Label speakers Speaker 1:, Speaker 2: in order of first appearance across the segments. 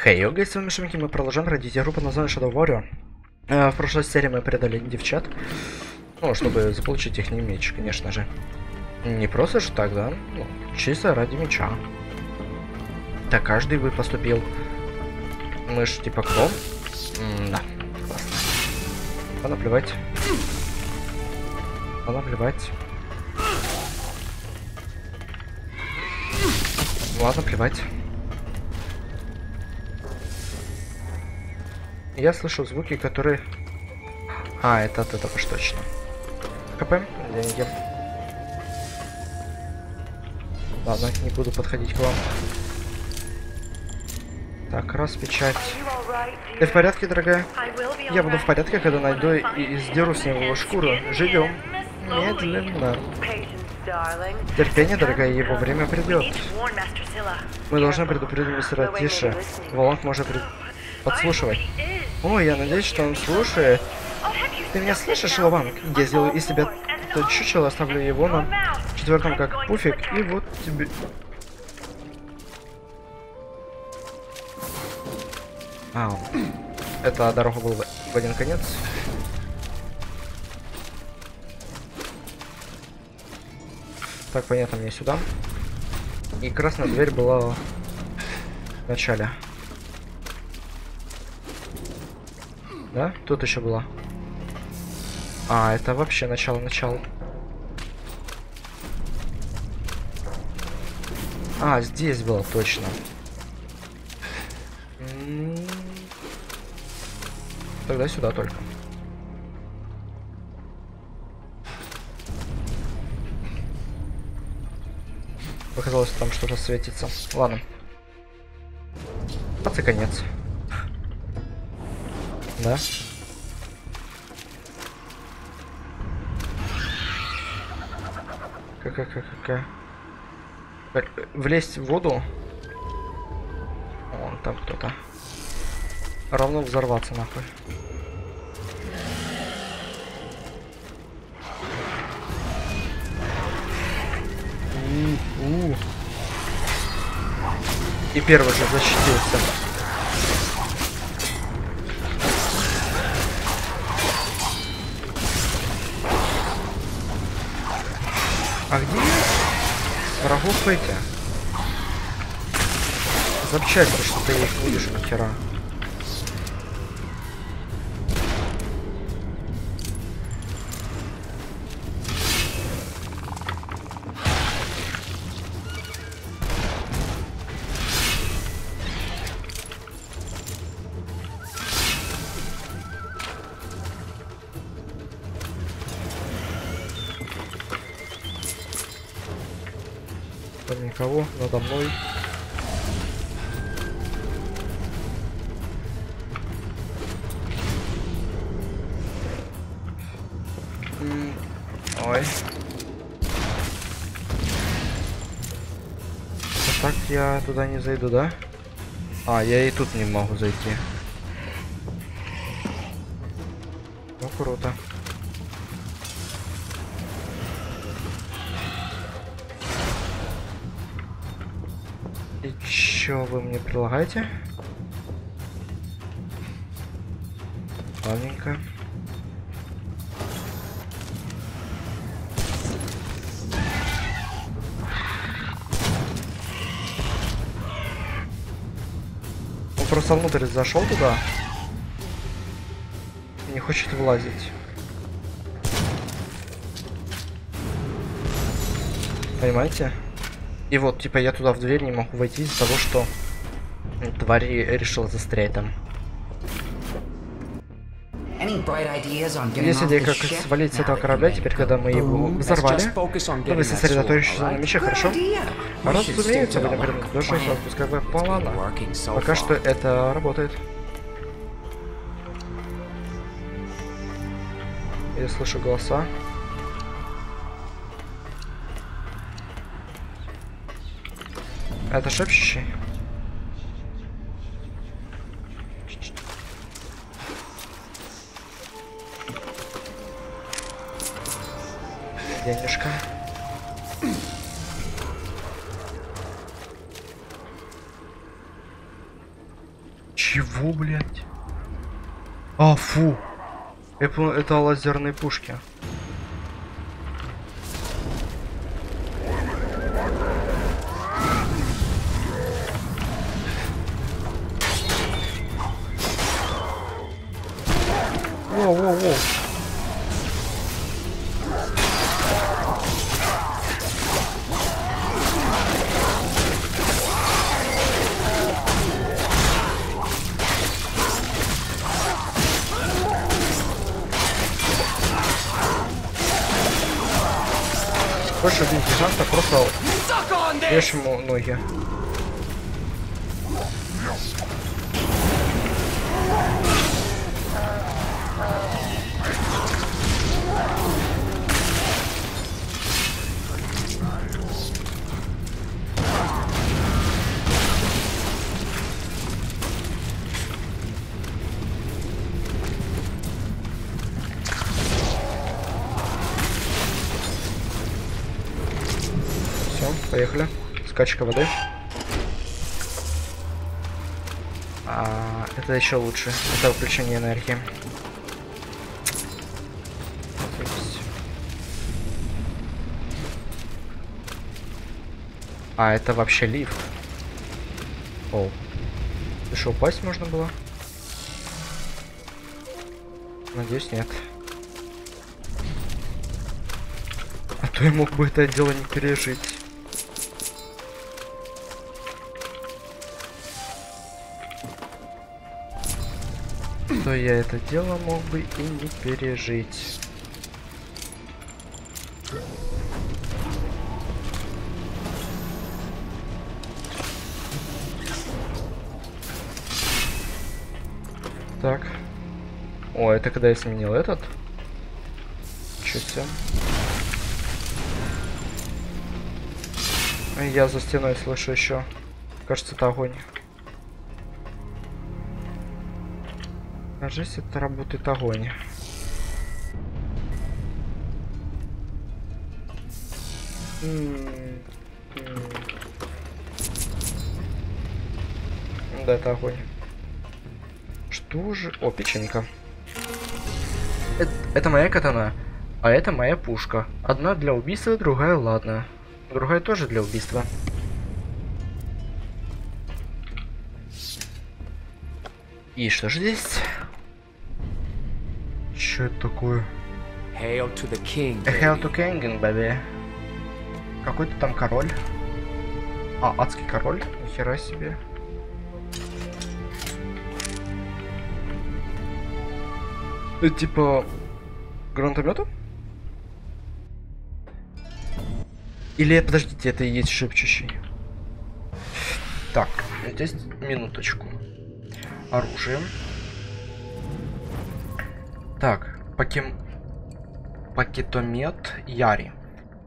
Speaker 1: Хей, йога, с вами Шумики, мы продолжаем родить игру под названием Shadow Warrior. Э, в прошлой серии мы передали девчат, ну, чтобы заполучить их меч, конечно же. Не просто же так, да? Ну, чисто ради меча. Так каждый бы поступил. Мы ж типа кто? М да, классно. А наплевать. Ладно, плевать. Я слышу звуки, которые... А, это от этого уж точно. КП, деньги. Ладно, не буду подходить к вам. Так, раз, печать. Ты в порядке, дорогая? Я буду в порядке, когда найду и сдеру с него шкуру. Живем. Медленно. Терпение, дорогая, его время придет. Мы должны предупредить мистера Тише. Волонг может пред... подслушивать. Ой, я надеюсь, что он слушает. Ты меня слышишь, Лаванг? Я сделаю из тебя то чучело, оставлю его на четвертом как пуфик, и вот тебе... А, эта дорога была в один конец. Так, понятно, мне сюда. И красная дверь была в начале. Да? Тут еще была. А, это вообще начало-начало. А, здесь было точно. Тогда сюда только. Показалось, там что-то светится. Ладно. Пацы конец. Да? Какая, какая, какая. Влезть в воду? Вон там кто-то. Равно взорваться нахуй. У -у -у. И первый же защитился. Запчасти, что ты их видишь, нахера. Туда не зайду, да? А, я и тут не могу зайти. Ну, круто. И чё вы мне предлагаете? Ладненько. Просто внутрь зашел туда. Не хочет влазить. Понимаете? И вот, типа, я туда в дверь не могу войти из-за того, что тварь решила застрять там. Есть идея, как свалить с этого корабля, теперь, когда мы его взорвали, то вы сосредоточитесь на мече, хорошо? Разумеется, будем придерживаться отпускового плана. Пока что это работает. Я слышу голоса. Это шепчущий? Денежка. Чего, блядь? А, фу. Это, это лазерные пушки. Скачка воды. А, это еще лучше. Это включение энергии. А, это вообще лифт. Оу. Ты что, упасть можно было? Надеюсь, нет. А то я мог бы это дело не пережить. То я это дело мог бы и не пережить. Так. О, это когда я сменил этот? Чё себе. Я за стеной слышу еще. Кажется, это огонь. Кажись, это работает огонь. М, м. Да, это огонь. Что же... О, печенька. Это, это моя катана, а это моя пушка. Одна для убийства, другая ладно. Другая тоже для убийства. И что же здесь? Что это такое?
Speaker 2: Hail to the king.
Speaker 1: A Hell
Speaker 2: baby.
Speaker 1: to King, baby. Какой-то там король. А, адский король. Нихера себе. Это типа гранатомета? Или, подождите, это и есть шепчущий? Так, здесь минуточку. Оружие. Так, покем... Пакетомет Яри.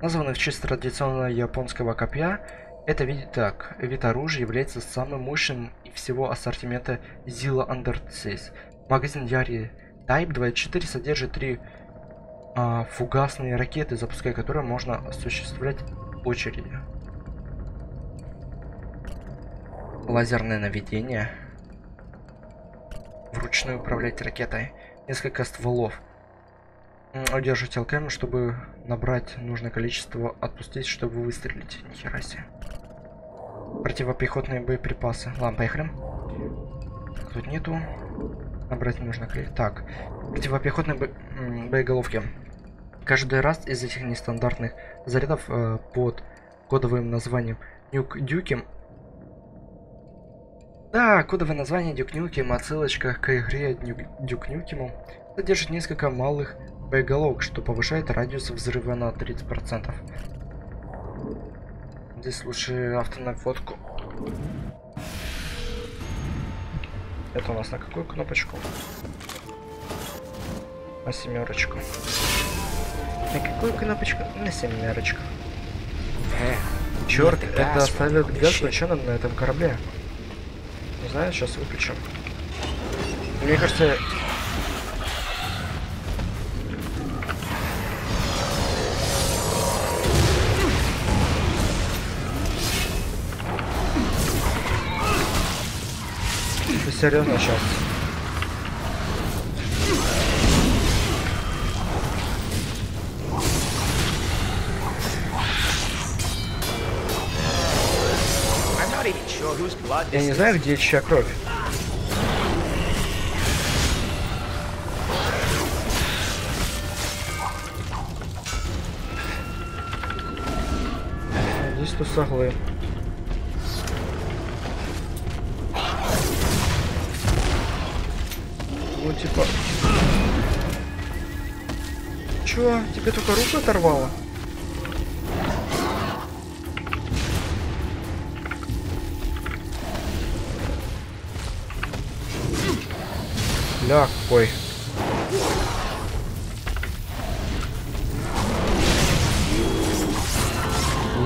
Speaker 1: Названный в честь традиционного японского копья, это вид так. Вид оружия является самым мощным из всего ассортимента Zilla Underseas. Магазин Яри Type 24 содержит три а, фугасные ракеты, запуская которые можно осуществлять очереди. Лазерное наведение. Вручную управлять ракетой. Несколько стволов. М, Удерживать ЛКМ, чтобы набрать нужное количество, отпустить, чтобы выстрелить. Нихера себе. Противопехотные боеприпасы. Ладно, поехали. Тут нету. Набрать нужно количество. Так, противопехотные бо- боеголовки. Каждый раз из этих нестандартных зарядов э, под кодовым названием Нюк Дюким да, кодовое название Дюк Нюкем, отсылочка к игре Дюк Нюкему, содержит несколько малых боеголовок, что повышает радиус взрыва на 30%. Здесь лучше автонаводку. Это у нас на какую кнопочку? На семерочку. На какую кнопочку? На семерочку.
Speaker 2: Hey,
Speaker 1: Черт,
Speaker 2: the
Speaker 1: это оставит газ
Speaker 2: ship.
Speaker 1: включенным на этом корабле. Знаю, сейчас выключим. Мне кажется... серьезно сейчас. Я не знаю, где чья кровь. Здесь тут соглы. Ну типа... Чё? Тебе только руку оторвало? Ля, какой.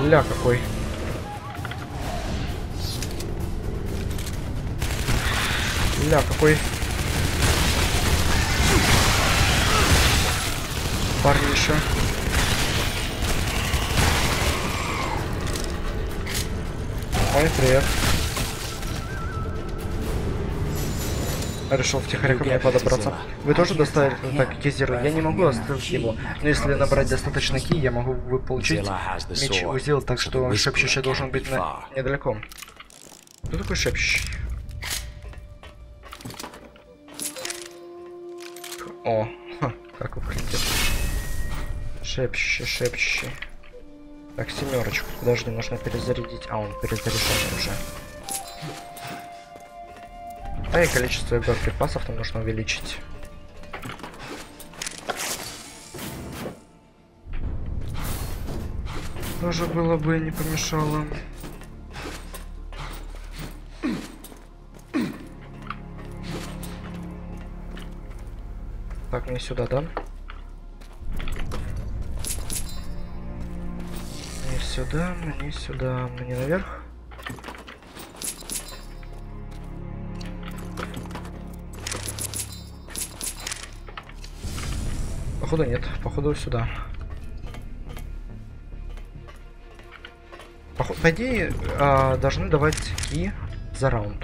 Speaker 1: Ля, какой. Ля, какой. Парни еще. Ой, привет. Решил втихаря ко мне подобраться. Вы тоже доставили так Кизеру? Я не могу оставить его, но если набрать достаточно ки, я могу вы получить меч узел, так что шепчущий должен быть на... недалеко. Кто такой шепчущий? О, ха, как выглядит. Шепчущий, шепчущий. Так, семерочку. Подожди, нужно перезарядить. А, он перезаряжен уже. Да и количество боеприпасов там нужно увеличить. Тоже было бы не помешало. Так, мне сюда, да? Не сюда, мне сюда, мне наверх. Походу нет, походу сюда. Поход... По идее, а, должны давать ки за раунд.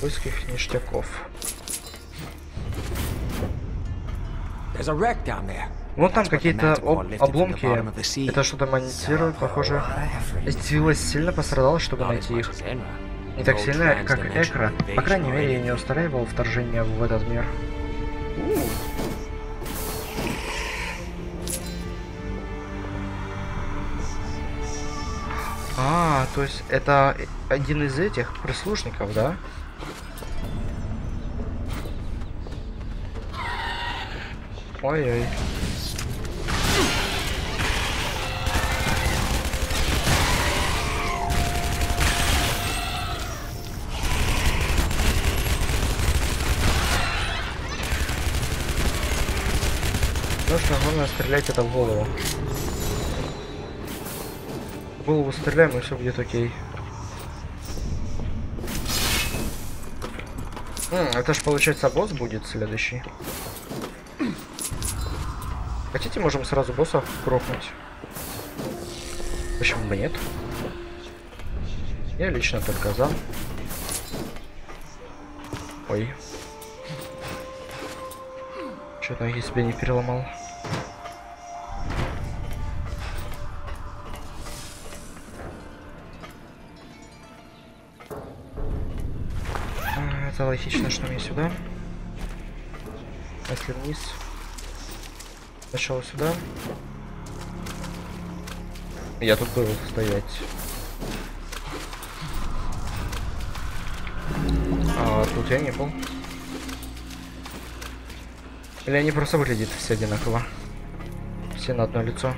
Speaker 1: Поиских ништяков.
Speaker 2: There's a wreck down there.
Speaker 1: Вот там какие-то об- обломки. Это что-то монтирует, похоже. Силась сильно пострадала, чтобы найти их. Не так сильно, как Экра. По крайней мере, я не устраивал вторжение в этот мир. А, то есть это один из этих прислужников, да? Ой-ой. Ну главное стрелять это в голову. В голову стреляем и все будет окей. М, это ж получается босс будет следующий. Хотите, можем сразу босса грохнуть? Почему бы нет? Я лично только за. Ой. Что-то я себе не переломал. Это логично, что мне сюда. Если вниз. Сначала сюда. Я тут был стоять. А тут я не был. Или они просто выглядят все одинаково. Все на одно лицо.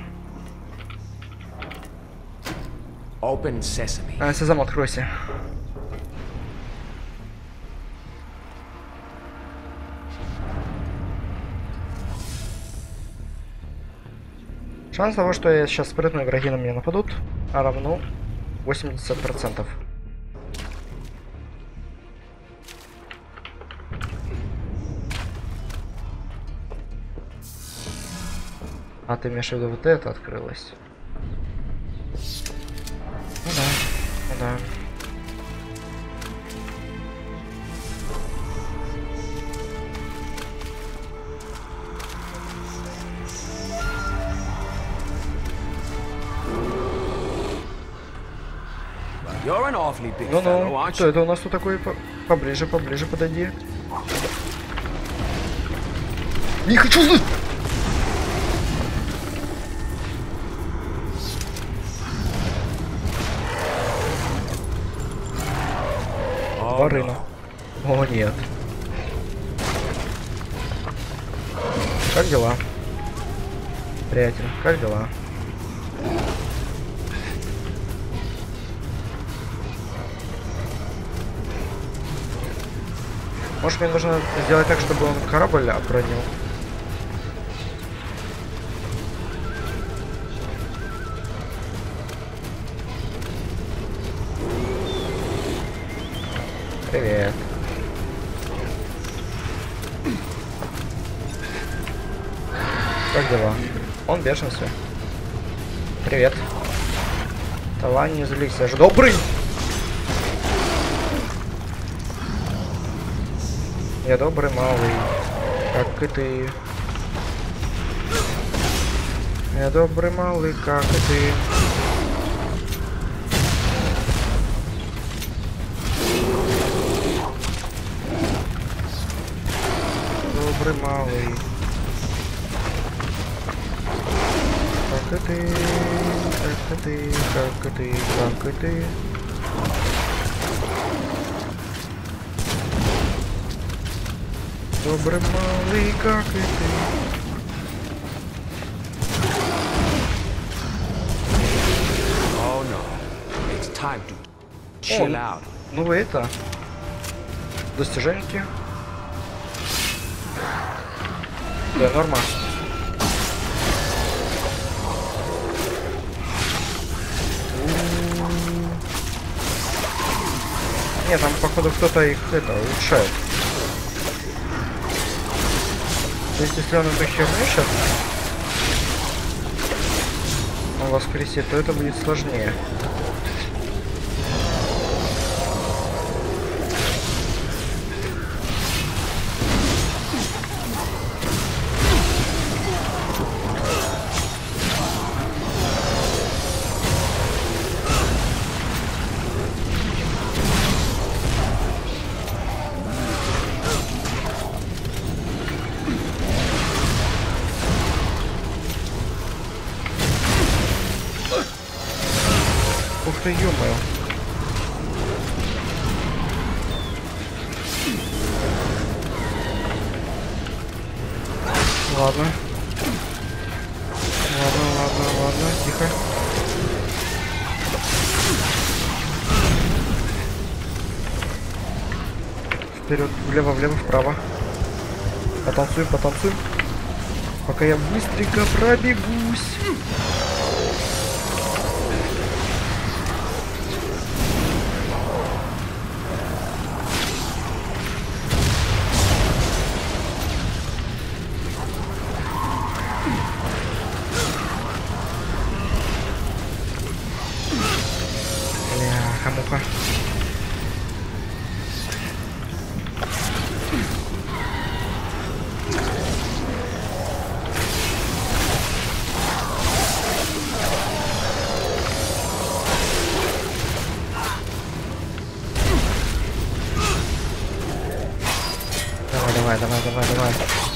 Speaker 2: Open sesame.
Speaker 1: А, Сезам, откройся. Шанс того, что я сейчас спрыгну и враги на меня нападут, равно 80%. А ты имеешь в виду вот это открылось? Ну-ну,
Speaker 2: you?
Speaker 1: это у нас тут такой? По- Поближе, поближе подойди. Не хочу знать!
Speaker 2: Oh,
Speaker 1: Тварина. О, нет. Как дела? Приятель, как дела? Может мне нужно сделать так, чтобы он корабль обронил? Привет. Как дела? Он в бешенстве. Привет. Тала не злись, я же добрый! Я добрый малый, как и ты. Я добрый малый, как и ты. Добрый малый. Как и ты, как и ты, как и ты, как и ты. Добрый малый, как и ты.
Speaker 2: Oh time to chill out.
Speaker 1: Ну вы это. Достиженьки. Да, норма. Нет, там походу кто-то их это улучшает. То есть если он эту херню сейчас он воскресит, то это будет сложнее. Влево, вправо. Потанцуем, потанцуем. Пока я быстренько пробегусь. Давай, давай, давай, давай,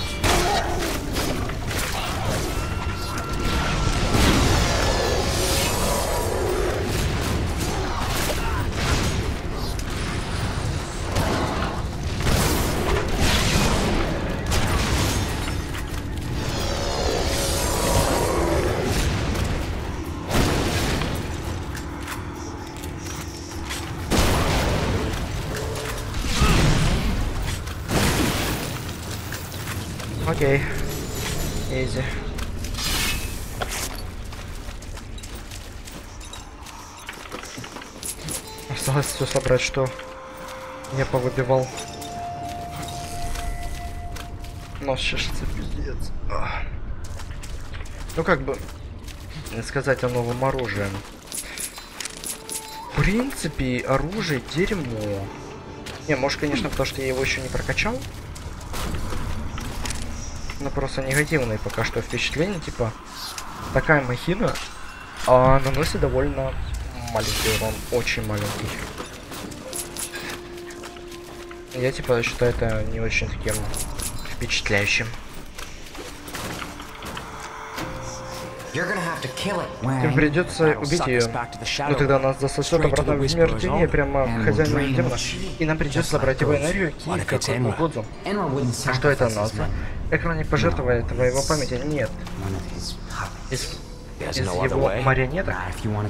Speaker 1: Окей. Изи. Осталось все собрать, что я повыбивал. Нос чешется, пиздец. Ну как бы сказать о новом оружии. принципе, оружие дерьмо. Не, может, конечно, потому что я его еще не прокачал. Но просто негативные пока что впечатления, типа, такая махина а наносит довольно маленький урон, очень маленький. Я типа считаю это не очень таким впечатляющим. Им придется убить ее. Но тогда нас засосет обратно в мир тени, прямо к хозяину демона. И нам придется забрать его энергию и какую угодно. А что это NASA? Экран не пожертвовали твоего памяти? Нет. Из, из его марионеток?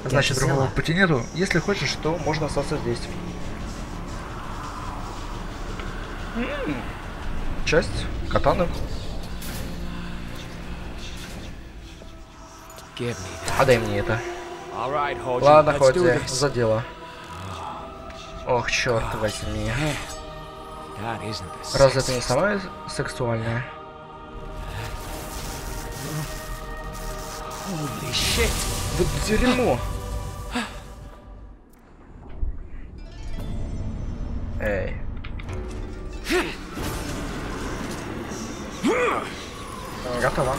Speaker 1: Значит, другого пути нету. Если хочешь, то можно остаться здесь. Часть катаны. А дай мне это. Ладно, Ходи, за дело. Ох, черт возьми. Разве это не самое сексуальное? Вот дерьмо. Эй. Готово.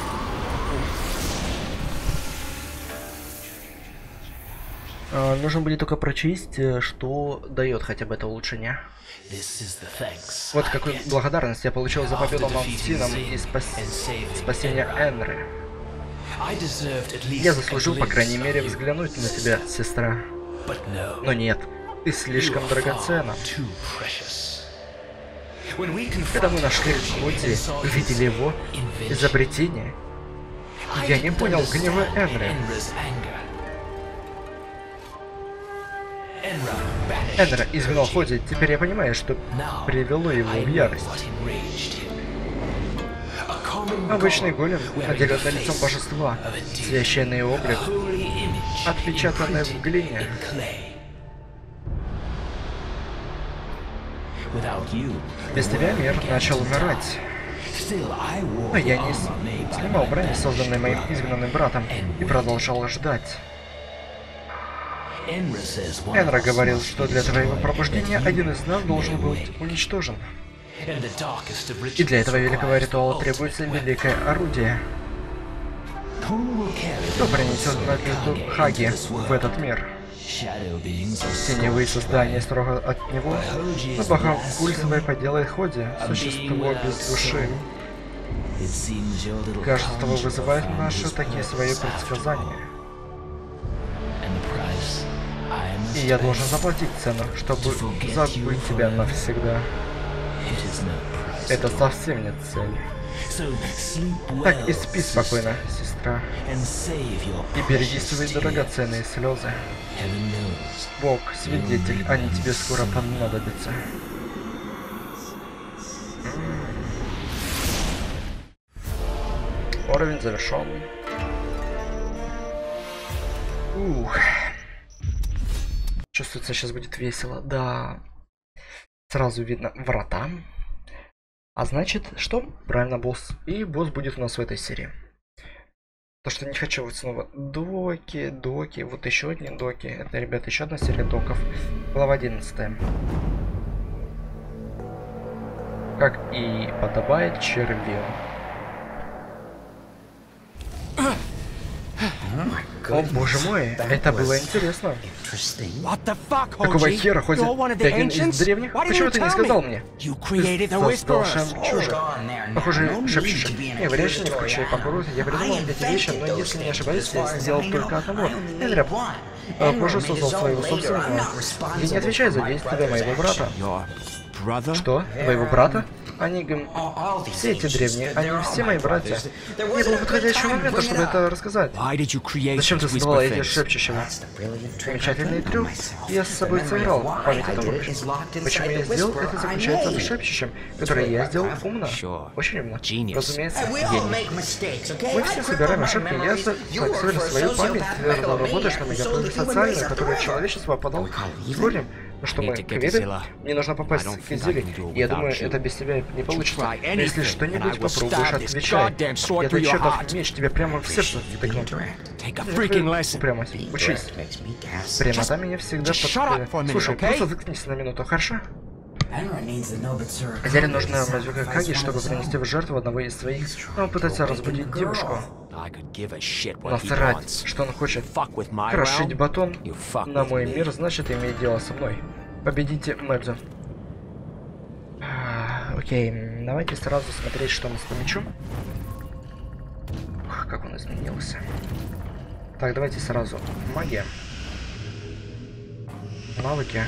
Speaker 1: А, нужно будет только прочесть, э, что дает хотя бы это улучшение. Вот какую благодарность я получил за победу над Сином и спас... спасение Энры. Я заслужил, по крайней мере, взглянуть на тебя, сестра. Но нет, ты слишком драгоценна. Когда мы нашли Коди, увидели его изобретение, я не понял гнева Энры. Энра изгнал Ходи, теперь я понимаю, что привело его в ярость. Обычный голем, наделенный лицом божества, священный облик, отпечатанный в глине. Без тебя мир начал умирать. Но я не снимал брони, созданной моим изгнанным братом, и продолжал ждать. Энра говорил, что для твоего пробуждения один из нас должен быть уничтожен. И для этого великого ритуала требуется великое орудие. Кто принесет надежду Хаги в этот мир? Теневые создания строго от него, но богам Гульсовой поделает ходе, существо без души. Кажется, вызывает наши такие свои предсказания. И я должен заплатить цену, чтобы забыть тебя навсегда. Это совсем не цель. Так и спи спокойно, сестра. И береги свои драгоценные слезы. Бог, свидетель, они тебе скоро понадобятся. Уровень завершен. Ух. Чувствуется, сейчас будет весело. Да. Сразу видно врата. А значит, что? Правильно, босс. И босс будет у нас в этой серии. То, что не хочу вот снова доки, доки, вот еще одни доки. Это, ребята, еще одна серия доков. Глава 11. Как и подобает червю. О боже мой, это было интересно. Какого хера ходит ты один из древних? Почему ты не сказал мне? Ты создал шепчужа. Похоже, шепчужа. Не, вариант не включай покрут. Я придумал эти вещи, но если не ошибаюсь, я сделал только одного. Эндря, позже создал своего собственного. Я не отвечаю за действия моего брата. Что? Твоего брата? Они все эти древние, они все мои братья. Не было подходящего момента, чтобы это рассказать. Зачем ты создавала эти шепчущего? Замечательный трюк. Я с собой сыграл. Память это выпишет. Почему я сделал, это заключается в шепчущем, который я сделал умно. Очень умно. Разумеется, гений. Мы все собираем ошибки. Я зафиксировал свою память, твердо работаешь на меня, социальную, которую человечество подал горем. Ну что, мы?
Speaker 2: Zilla.
Speaker 1: Мне нужно попасть к
Speaker 2: think I
Speaker 1: Зиле.
Speaker 2: can do it
Speaker 1: Я думаю, это без тебя не получится. Но если что-нибудь попробуешь, отвечай. Я
Speaker 2: your
Speaker 1: чертов меч тебе прямо в сердце втыкну. Упрямость. Учись. Прямота меня всегда под... Слушай, просто заткнись на минуту, хорошо? Зере нужна Мазюка Каги, чтобы принести в жертву одного из своих. Он пытается разбудить девушку. Насрать, что он хочет. Крошить батон на мой мир, значит иметь дело со мной. Победите Мэдзу. А, Окей, давайте сразу смотреть, что у нас по мячу. Ух, как он изменился. Так, давайте сразу. Магия. Навыки.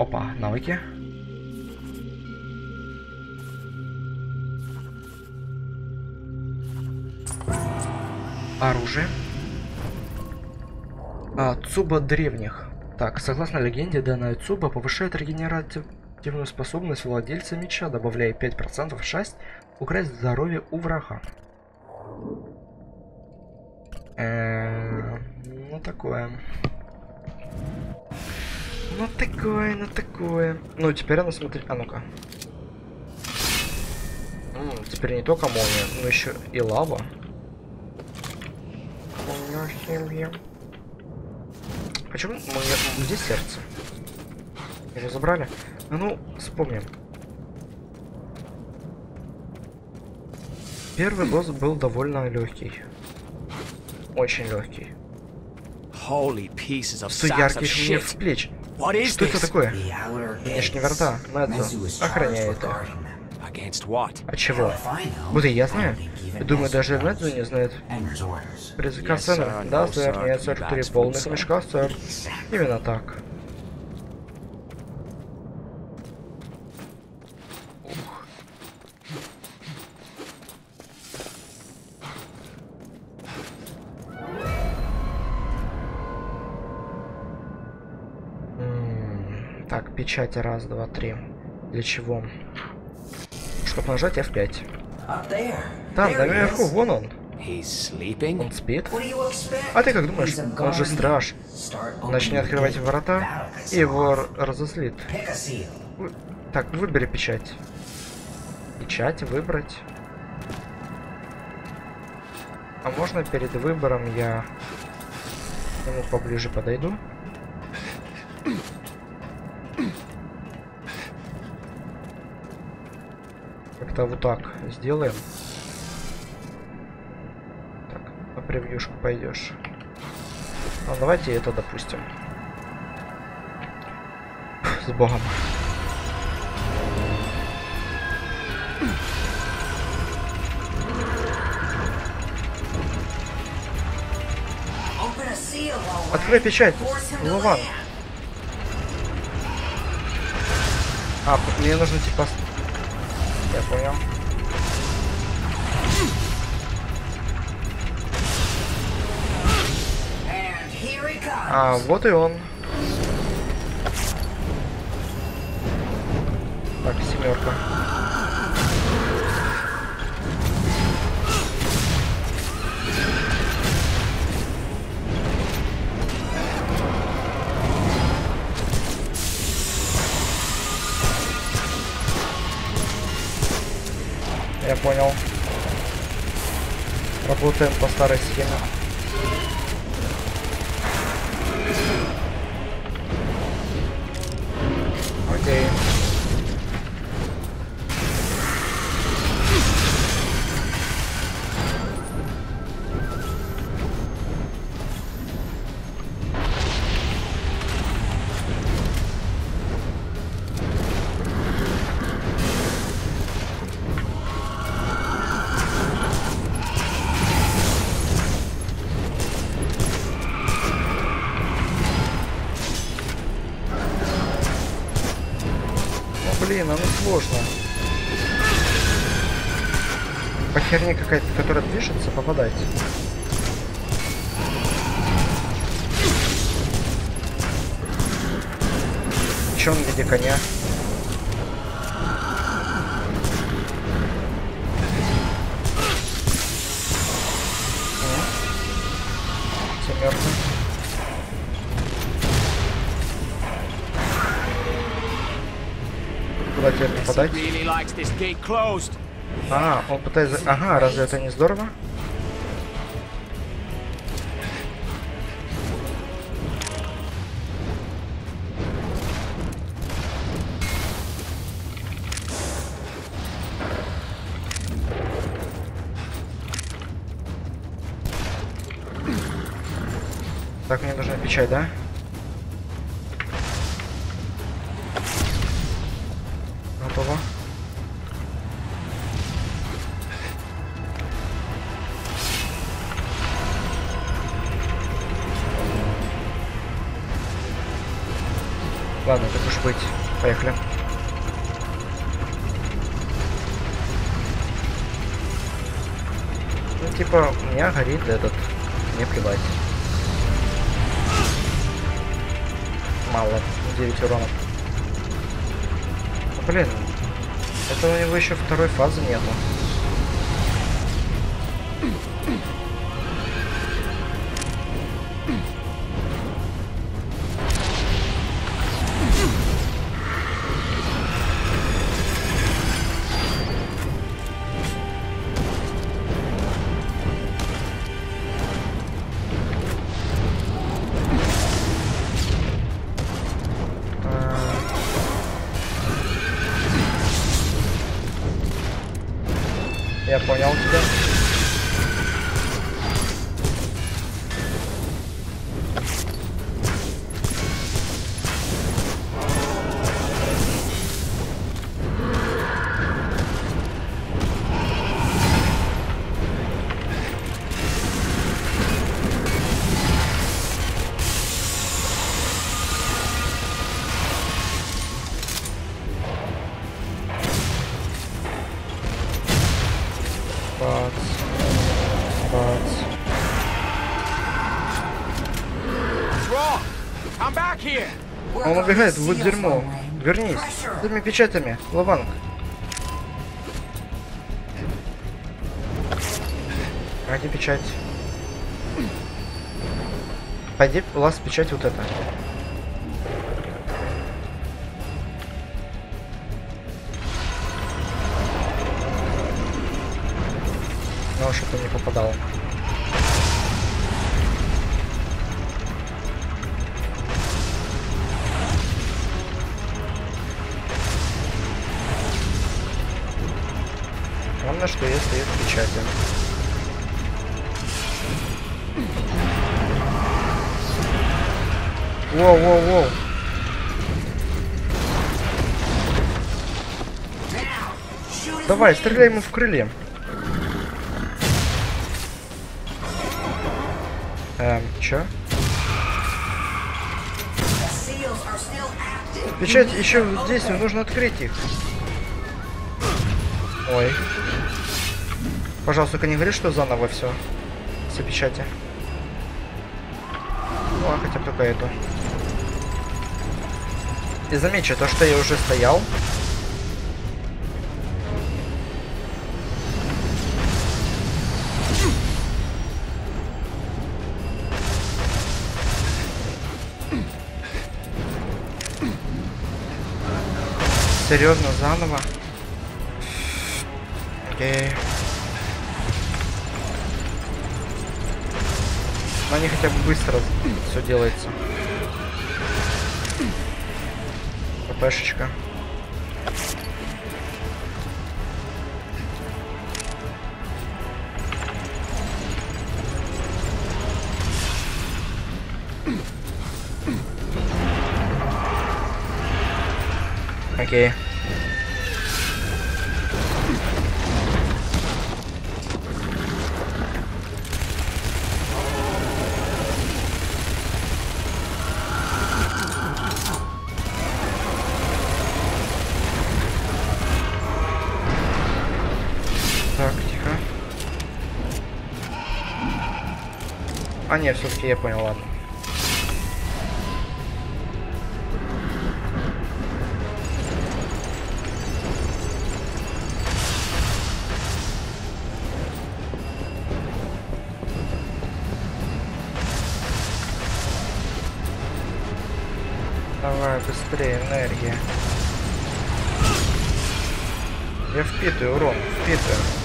Speaker 1: Опа, навыки. Оружие. А, Цуба древних. Так, согласно легенде, данная Цуба повышает регенеративную способность владельца меча, добавляя 5% шанс украсть здоровье у врага. Эээ, ну такое. Ну такое, ну такое. Ну теперь она смотрит. А ну-ка. Теперь не только молния, но еще и лава. Почему мы... Где сердце? Уже забрали? А ну, вспомним. Первый босс был довольно легкий. Очень легкий.
Speaker 2: Holy pieces of
Speaker 1: Сто
Speaker 2: sacks of
Speaker 1: ярких мне в
Speaker 2: shit.
Speaker 1: плеч. Что это такое? Внешние врата. Мэдзу. Охраняет? А чего? Будто я знаю. Думаю, даже Мэдзу не знает. Сэр.
Speaker 2: sir.
Speaker 1: Да, сэр. Нет, сэр. Три полных мешка, сэр. Именно так. Печати раз, два, три. Для чего? Чтобы нажать F5. Там, наверху, вон он. Он спит. А ты как думаешь? Он же страж. Начни открывать ворота, и его разозлит. Так, выбери печать. Печать выбрать. А можно перед выбором я к нему поближе подойду? Как-то вот так сделаем. Так, на превьюшку пойдешь. Ну, давайте это допустим. С Богом. Открой печать, Луван. А, мне нужно типа... Я понял. А, вот и он. Так, семерка. Понял. Работаем по старой схеме. Блин, оно сложно. По херне какая-то, которая движется, попадать. Че он в виде коня?
Speaker 2: Closed.
Speaker 1: А, он пытается... Ага, разве это не здорово? Так, мне нужна печать, да? Ладно, так уж быть. Поехали. Ну, типа, у меня горит этот. Мне плевать. Мало. 9 уронов. Ну, блин. Это у него еще второй фазы нету. Убегает, вот дерьмо. Вернись. С этими печатями. Лаванг. Где печать? Пойди, лаз печать вот это. Ну, что-то не попадало. Давай, стреляй ему в крылья. Эм, чё? Печать еще действии, нужно открыть их. Ой. Пожалуйста, только не говори, что заново все. Все печати. Ну, а хотя бы только эту. И замечу, то, что я уже стоял. Серьезно, заново? Окей. Но они хотя бы быстро все делается. ППшечка. Окей. А, нет, все-таки я понял, ладно. Давай, быстрее, энергия. Я впитываю урон, впитываю.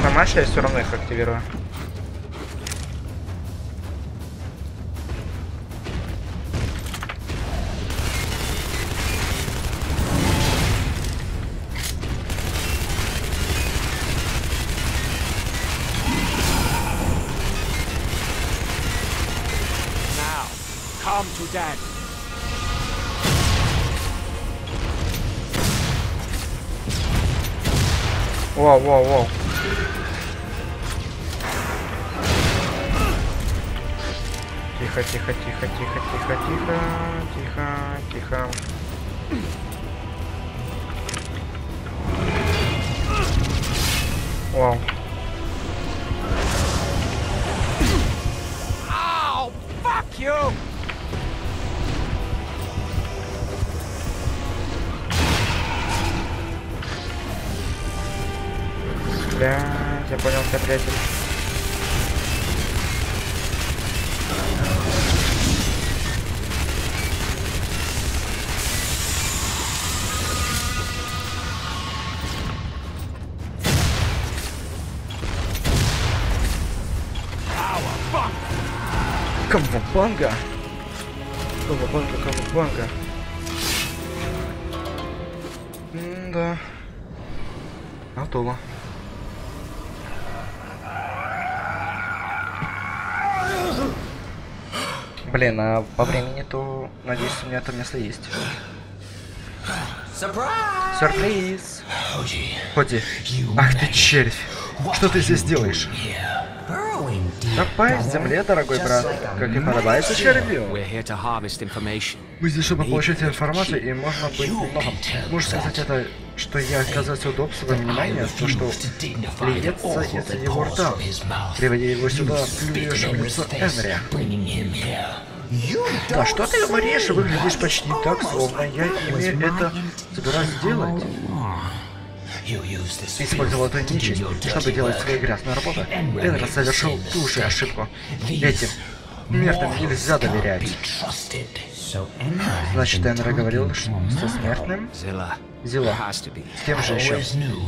Speaker 1: Ж понимаешь, я все равно их активирую.
Speaker 2: Now, come to daddy.
Speaker 1: Тихо, тихо, тихо, тихо, тихо, тихо, тихо, тихо. Вау.
Speaker 2: Ow! Fuck you!
Speaker 1: Бля, я понял тебя, приятель. Кавабанга. Кавабанга, кавабанга. М-да. Готово. Блин, а по времени то, надеюсь, у меня там место есть. Сюрприз! Ходи. Ах ты червь! Что ты здесь делаешь? Копай в земле, дорогой брат, как и подобается червю.
Speaker 2: We're here to harvest information.
Speaker 1: Мы здесь, чтобы получить информацию, и можно быть немногом. Можешь сказать это, что я оказался удобства внимания, то, что льется из его рта. Приводи его сюда, плюешь в лицо Энри. Да что ты говоришь? Выглядишь почти так, словно я имею это собираюсь Использовал эту нечисть, чтобы делать свою грязную работу. Энри совершил ту же ошибку. Этим смертным нельзя доверять. Значит, Энри говорил, что со смертным? Зила. С кем же еще?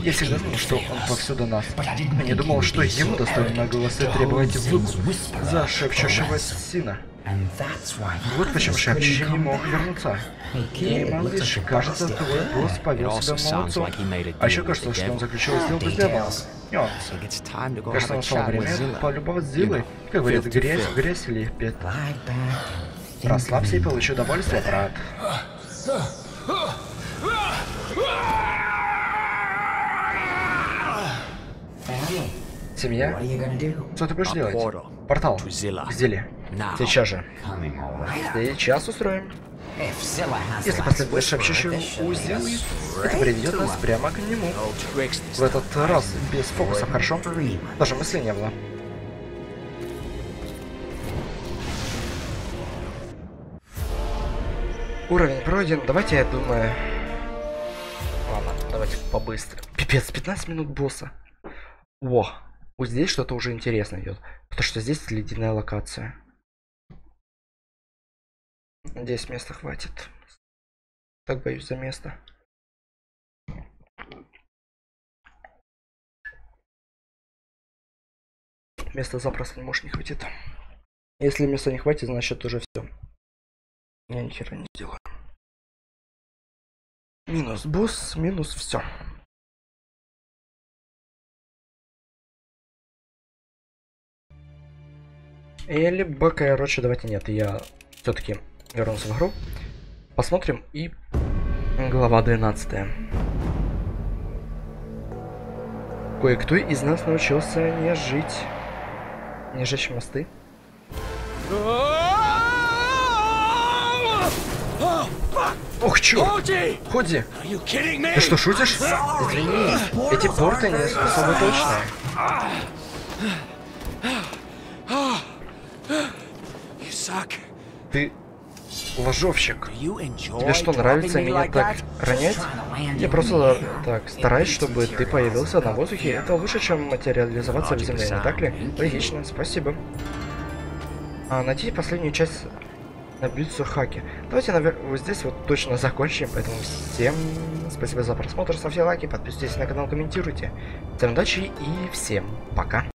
Speaker 1: Я всегда знал, что он повсюду нас. Я не думал, что ему достойно голосы требовать выкуп за шепчущего сына. Вот почему шепчущий не мог вернуться. И, малыш, кажется, твой босс
Speaker 2: It
Speaker 1: повел себя
Speaker 2: sounds
Speaker 1: молодцом.
Speaker 2: like he made a
Speaker 1: А еще кажется,
Speaker 2: the
Speaker 1: что он заключил сделку с дьяволом. Нюанс.
Speaker 2: So it's time to go have
Speaker 1: Кажется,
Speaker 2: with
Speaker 1: время
Speaker 2: Zilla.
Speaker 1: полюбовать Зилой. Как говорит, грязь, грязь лепит. Расслабься и получи удовольствие, брат. Семья? Что ты будешь делать? Портал. К Зиле. Сейчас же. Сейчас устроим. Если последует шепчущего у Зилы, это приведет нас прямо к нему. В этот раз без фокуса, хорошо? Даже мысли не было. Уровень пройден. Давайте, я думаю... Ладно, давайте побыстрее. Пипец, 15 минут босса. Во. Вот здесь что-то уже интересно идет. Потому что здесь ледяная локация. Надеюсь, места хватит. Так боюсь за место. Места запросто не может не хватит. Если места не хватит, значит уже все. Я ни хера не сделаю. Минус босс, минус все. Либо, короче, давайте нет, я все-таки вернулся в игру. Посмотрим и глава 12. Кое-кто из нас научился не жить. Не жечь мосты. Ох, чё! Ходи! Ты что, шутишь? Извини, эти порты не особо точные. Ты ложовщик. Тебе что, нравится меня так ронять? Я просто так стараюсь, чтобы ты появился на воздухе. Это лучше, чем материализоваться в земле, не так ли? Логично, спасибо. А, найдите последнюю часть на Блицу Хаки. Давайте, наверное, вот здесь вот точно закончим. Поэтому всем спасибо за просмотр, ставьте лайки, подписывайтесь на канал, комментируйте. Всем удачи и всем пока.